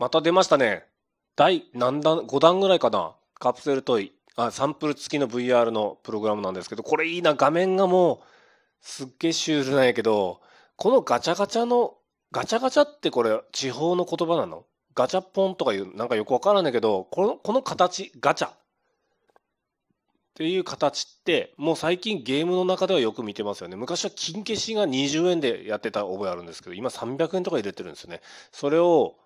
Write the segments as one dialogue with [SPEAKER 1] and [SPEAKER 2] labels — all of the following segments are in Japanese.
[SPEAKER 1] また出ましたね。第何弾、5弾ぐらいかな。カプセルトイ。あ、サンプル付きの VR のプログラムなんですけど、これいいな。画面がもう、すっげえシュールなんやけど、このガチャガチャの、ガチャガチャってこれ地方の言葉なの？ガチャポンとかいう、なんかよくわからないけど、この、この形、ガチャ。っていう形って、もう最近ゲームの中ではよく見てますよね。昔は金消しが20円でやってた覚えあるんですけど、今300円とか入れてるんですよね。それを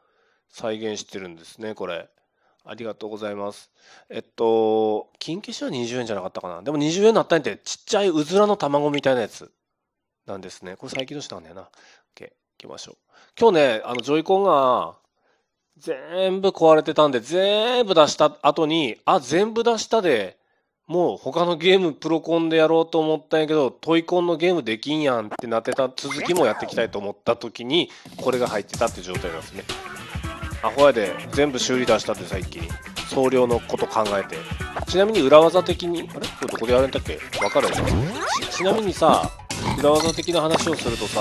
[SPEAKER 1] 再現してるんですね、これ。ありがとうございます。えっと、金消しは20円じゃなかったかな。でも20円になったんってちっちゃいうずらの卵みたいなやつなんですね。これ最近の人なんだよな。OK。行きましょう。今日ね、あの、ジョイコンが全部壊れてたんで、全部出した後に、あ、全部出したで、もう他のゲームプロコンでやろうと思ったんやけど、トイコンのゲームできんやんってなってた続きもやっていきたいと思った時に、これが入ってたって状態なんですね。アホやで全部修理出したってさ、一気に。総量のこと考えて。ちなみに裏技的に、あれ？これどこでやるんだっけ？わかるちちなみにさ、裏技的な話をするとさ、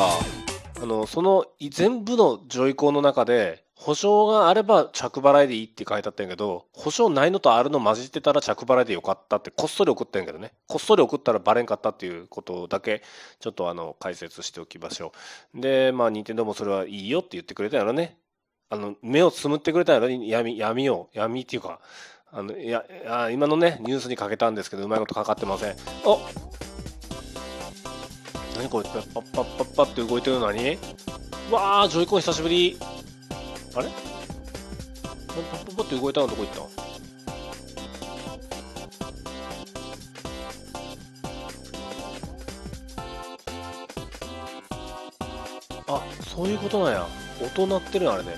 [SPEAKER 1] あの、その全部のジョイコンの中で、保証があれば着払いでいいって書いてあったんやけど、保証ないのとあるの混じってたら着払いでよかったってこっそり送ったんやけどね。こっそり送ったらバレんかったっていうことだけ、ちょっとあの、解説しておきましょう。で、まあ、任天堂もそれはいいよって言ってくれたやろね。あの、目をつむってくれたら闇、闇を、闇っていうか、あの、いや、あ今のね、ニュースにかけたんですけど、うまいことかかってません。お何これ、パッパッパッパッパって動いてるのにわあ、ジョイコン久しぶり。あれ？パッパッパって動いたのどこ行った？そういうことなんや。音鳴ってるんあれね。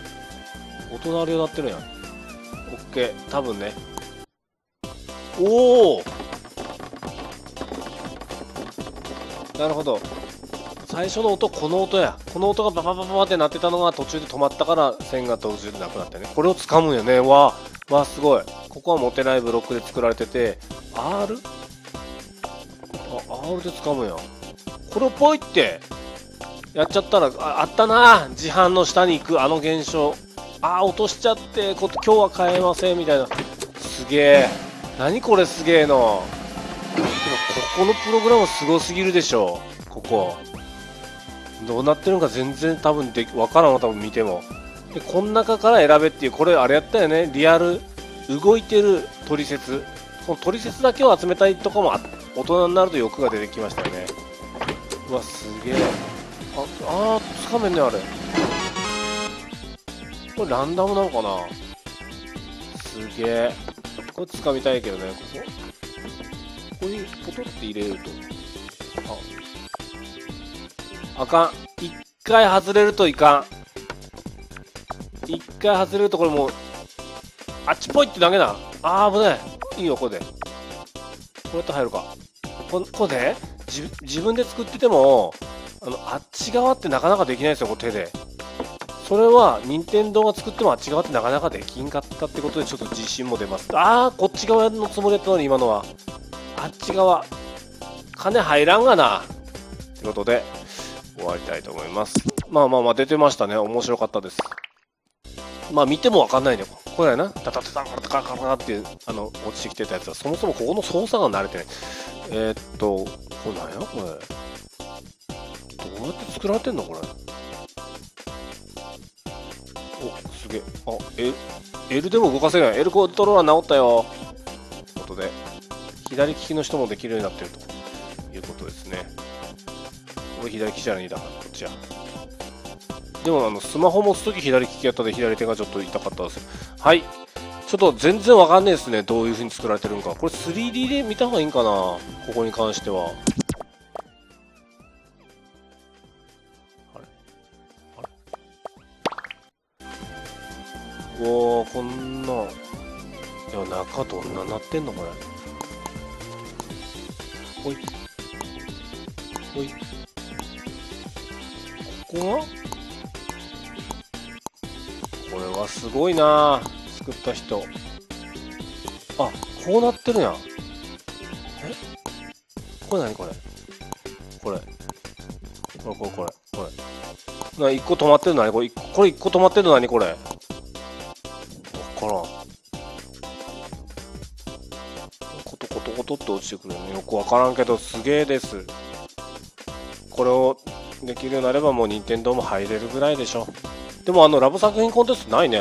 [SPEAKER 1] 音鳴るようになってるやん。オッケー。多分ね。おおなるほど。最初の音、この音や。この音がババババって鳴ってたのが途中で止まったから線が途中でなくなってね。これを掴むんよね。わあ、わあ、すごい。ここは持てないブロックで作られてて、R? あ、R で掴むやん。これをポイってやっちゃったら、ああったな自販の下に行くあの現象。ああ、落としちゃって、こ今日は買えませんみたいな。すげえ。何これすげえの。ここのプログラムすごすぎるでしょ。ここ。どうなってるのか全然多分でわからんわ、多分見ても。で、この中から選べっていう、これあれやったよね。リアル、動いてる取説。この取説だけを集めたいとかも大人になると欲が出てきましたよね。うわ、すげえ。あ、あ、つかめんね、あれ。これランダムなのかな？すげえ。これ掴みたいけどね、ここ。ここにポトって入れると。あ。あかん。一回外れるといかん。一回外れるとこれもう、あっちぽいって投げな。あー、危ない。いいよ、ここで。こうやって入るか。ここで？自分で作ってても、あの、あっち側ってなかなかできないですよ、こう手で。それは、任天堂が作ってもあっち側ってなかなかできんかったってことで、ちょっと自信も出ます。あー、こっち側のつもりだったのに、今のは。あっち側。金入らんがな。ってことで、終わりたいと思います。まあまあまあ、出てましたね。面白かったです。まあ見てもわかんないね。これやな。タタタタタカカカって、あの、落ちてきてたやつは、そもそもここの操作が慣れてない。えー、っと、これなんやこれ。どうやって作られてんのこれ？お、すげえ。あ、L、L でも動かせるやん。L コントローラー治ったよ。ということで、左利きの人もできるようになってるということですね。これ左利きじゃないだから、こっちや。でも、あの、スマホ持つとき左利きやったで左手がちょっと痛かったです。はい。ちょっと全然わかんないですね。どういう風に作られてるのか。これ 3D で見た方がいいんかなここに関しては。おーこんな。いや中どんななってんのこれ。ほい。ほい。ここが？これはすごいな作った人。あこうなってるやん。え？これ何これ？これ。これこれこれこれ。な1個止まってるの何？これこれ1個止まってるの何これ？ポトって落ちてくるのよくわからんけどすげえです。これをできるようになればもう任天堂も入れるぐらいでしょ。でもあのラブ作品コンテストないね。